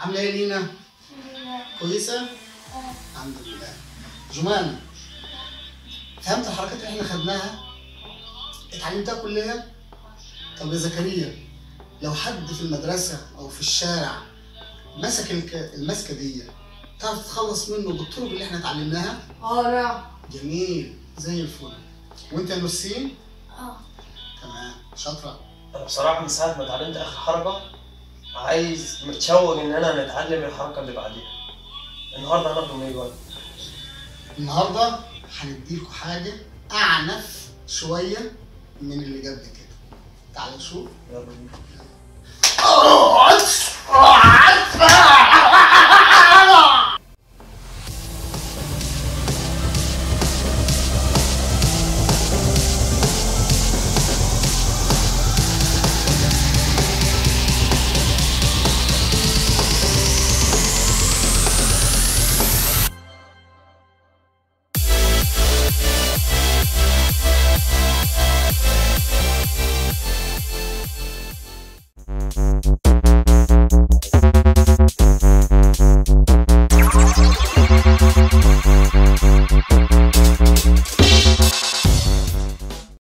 عاملة إيه لينا؟ كويسة؟ الحمد لله. جمان فهمت الحركات اللي إحنا خدناها؟ اتعلمتها كلها طب يا زكريا لو حد في المدرسة أو في الشارع مسك الك- المسكة دي تعرف تتخلص منه بالطرق اللي إحنا اتعلمناها؟ آه نعم جميل زي الفل. وانت يا نورسين؟ آه. تمام. شاطرة. أنا بصراحة من ساعة ما اتعلمت آخر حركة عايز متشوق إن أنا نتعلم الحركة اللي بعديها. النهارده هناخد من الوقت النهارده هنديلكوا حاجة أعنف شوية من اللي قبل كده. تعالوا نشوف يلا بينا.